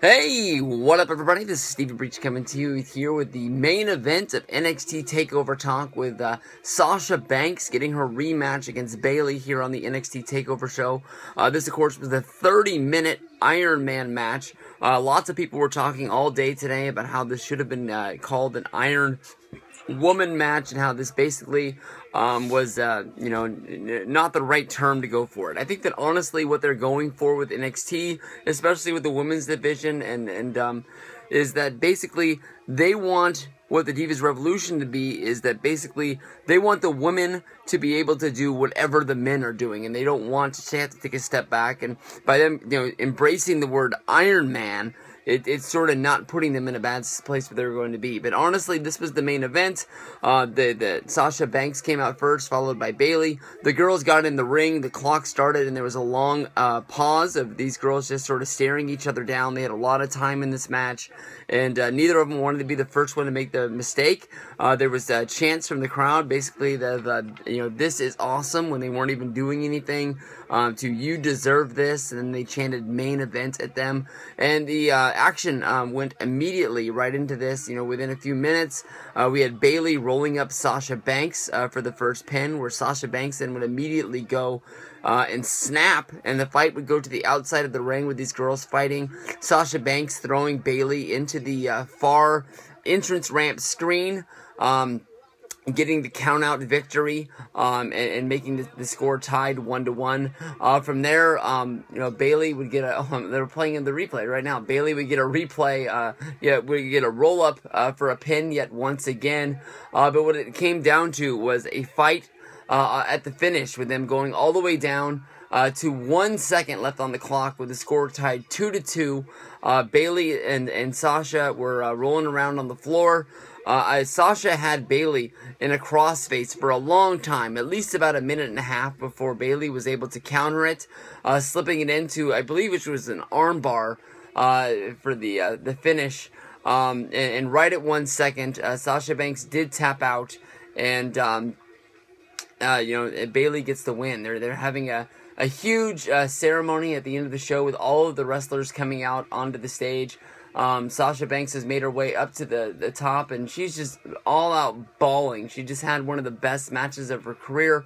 Hey, what up everybody? This is Stevie Breech coming to you here with the main event of NXT TakeOver Talk with uh, Sasha Banks getting her rematch against Bayley here on the NXT TakeOver show. Uh, this, of course, was a 30-minute Iron Man match. Uh, lots of people were talking all day today about how this should have been uh, called an Iron woman match and how this basically um, was, uh, you know, not the right term to go for it. I think that honestly, what they're going for with NXT, especially with the women's division, and and um, is that basically they want what the Divas Revolution to be is that basically they want the women to be able to do whatever the men are doing, and they don't want to have to take a step back. And by them, you know, embracing the word Iron Man it, it's sort of not putting them in a bad place where they're going to be. But honestly, this was the main event. Uh, the, the Sasha Banks came out first, followed by Bayley. The girls got in the ring. The clock started, and there was a long uh, pause of these girls just sort of staring each other down. They had a lot of time in this match, and uh, neither of them wanted to be the first one to make the mistake. Uh, there was a chance from the crowd, basically that you know this is awesome when they weren't even doing anything. Um, to you deserve this, and then they chanted main event at them, and the uh, action um, went immediately right into this. You know, within a few minutes, uh, we had Bayley rolling up Sasha Banks uh, for the first pin, where Sasha Banks then would immediately go uh, and snap, and the fight would go to the outside of the ring with these girls fighting. Sasha Banks throwing Bayley into the uh, far entrance ramp screen. Um, getting the count out victory um, and, and, making the, the, score tied one to one. Uh, from there, um, you know Bayley would get a. Um, they're playing in the replay right now. Bayley would get a replay. Uh, yeah, we get a roll up uh, for a pin yet once again. Uh, but what it came down to was a fight uh, at the finish with them going all the way down. Uh, to one second left on the clock with the score tied two to two. Uh, Bayley and, and Sasha were uh, rolling around on the floor. Uh, Sasha had Bayley in a crossface for a long time, at least about a minute and a half before Bayley was able to counter it, uh, slipping it into, I believe, which was an armbar uh, for the uh, the finish. Um, and, and, right at one second, uh, Sasha Banks did tap out, and um, uh, you know Bayley gets the win. They're they're having a a huge ceremony at the end of the show with all of the wrestlers coming out onto the stage. Um, Sasha Banks has made her way up to the, the top, and she's just all out bawling. She just had one of the best matches of her career.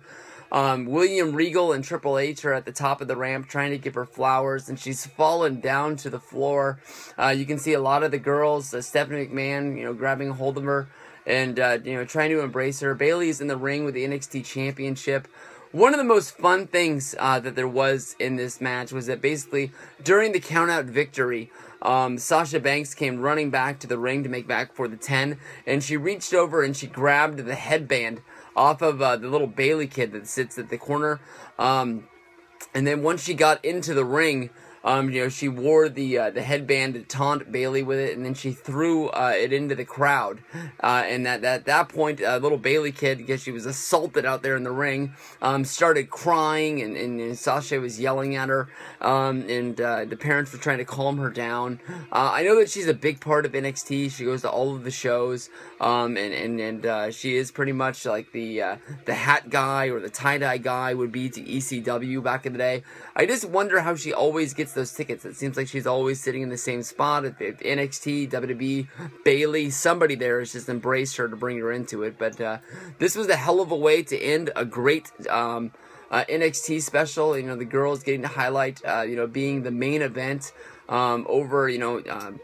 Um, William Regal and Triple H are at the top of the ramp trying to give her flowers, and she's fallen down to the floor. Uh, you can see a lot of the girls, uh, Stephanie McMahon, you know, grabbing hold of her and uh, you know trying to embrace her. Bayley's in the ring with the NXT Championship. One of the most fun things uh, that there was in this match was that basically during the countout victory, um, Sasha Banks came running back to the ring to make back for the 10, and she reached over and she grabbed the headband off of uh, the little Bayley kid that sits at the corner. Um, and then once she got into the ring, um, you know, she wore the uh, the headband to taunt Bayley with it, and then she threw uh, it into the crowd. Uh, and at that, that point, a little Bayley kid, because she was assaulted out there in the ring, um, started crying, and, and, and, Sasha was yelling at her, um, and uh, the parents were trying to calm her down. Uh, I know that she's a big part of NXT. She goes to all of the shows, um, and and and uh, she is pretty much like the the hat guy or the tie dye guy would be to ECW back in the day. I just wonder how she always gets those tickets. It seems like she's always sitting in the same spot. If NXT, WWE, Bayley, somebody there has just embraced her to bring her into it. But uh, this was a hell of a way to end a great um, uh, NXT special. You know, the girls getting to highlight, uh, you know, being the main event um, over, you know, um,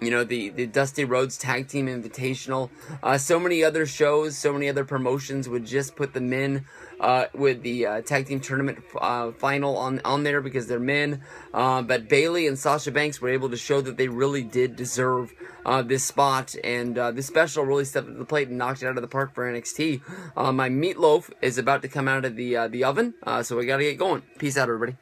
you know the the Dusty Rhodes Tag Team Invitational. Uh, so many other shows, so many other promotions would just put the men uh, with the uh, tag team tournament uh, final on on there because they're men. Uh, but Bayley and Sasha Banks were able to show that they really did deserve uh, this spot, and this special really stepped up the plate and knocked it out of the park for NXT. my meatloaf is about to come out of the the oven, so we got to get going. Peace out, everybody.